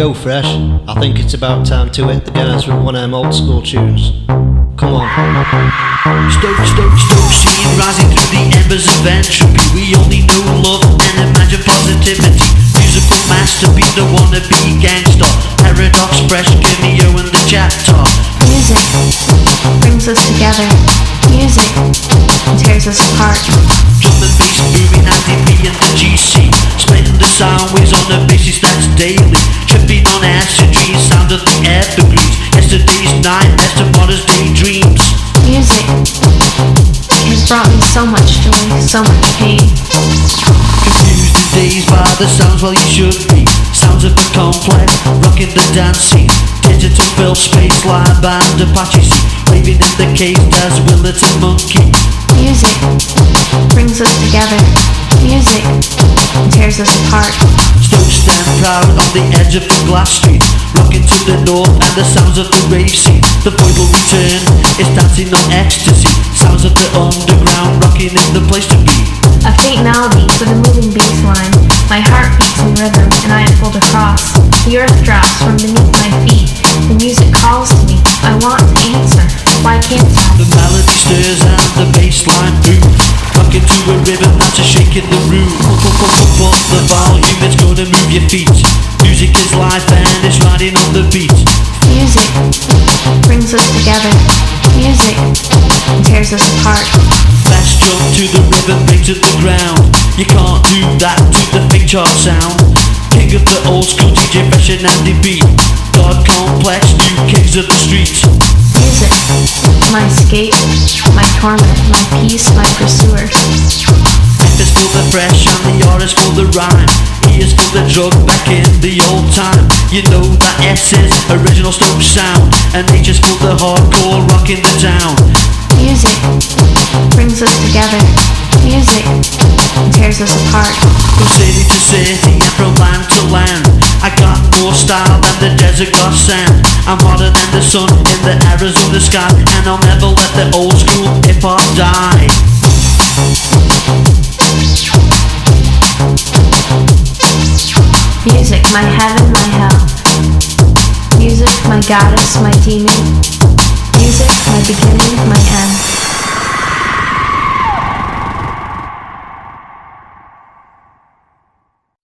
Yo, Fresh, I think it's about time to hit the guys with one of them old school tunes. Come on. Stoke, stoke, stoke, scene rising through the embers of entropy. We only know love and imagine positivity. Musical masterpiece, the wannabe gangster. Paradox, fresh, cameo, and the chat talk. Music brings us together. Music tears us apart. Drum and bass moving IDP and the GC. Splitting the sound waves on the basis that's daily. Sound the evergreens. Yesterday's nightmares, tomorrow's daydreams. Music has brought me so much joy, so much pain. Confused days by the sounds, well you should be. Sounds of the complex, rocking the dance scene. Digital fill space, live band, Apache. Waving in the cage, as will it's a monkey. Music brings us together. Music tears us apart. Stoke stand proud on the edge of the glass street. To the north and the sounds of the scene. The will return, it's dancing on ecstasy. Sounds of the underground, rocking in the place to be. A faint melody with a moving bass line. My heart beats in rhythm and I am pulled across. The earth drops from beneath my feet. The music calls to me. I want to answer. Why can't I? The melody stirs and the bass line moves. Rocking to a rhythm that's a shake in the room. Pump, pump, pump, pump, pump the volume, it's gonna move your feet. Music is life and it's riding on the beat. Music brings us together. Music tears us apart. Fast jump to the rhythm, bring to the ground. You can't do that to the big chart sound. King of the old school DJ Fresh and Andy B. God complex, new kings of the streets. Music, my escape, my torment, my peace, my pursuer. Is for the fresh and the R is for the rhyme. E is for the drug back in the old time. You know that S is original Stoke sound. And H is for the hardcore rocking the town. Music brings us together. Music tears us apart. From city to city and from land to land I got more style than the desert got sand I'm hotter than the sun in the Arizona sky And I'll never let the old school hip hop die Music, my heaven, my hell. Music, my goddess, my demon. Music, my beginning, my end.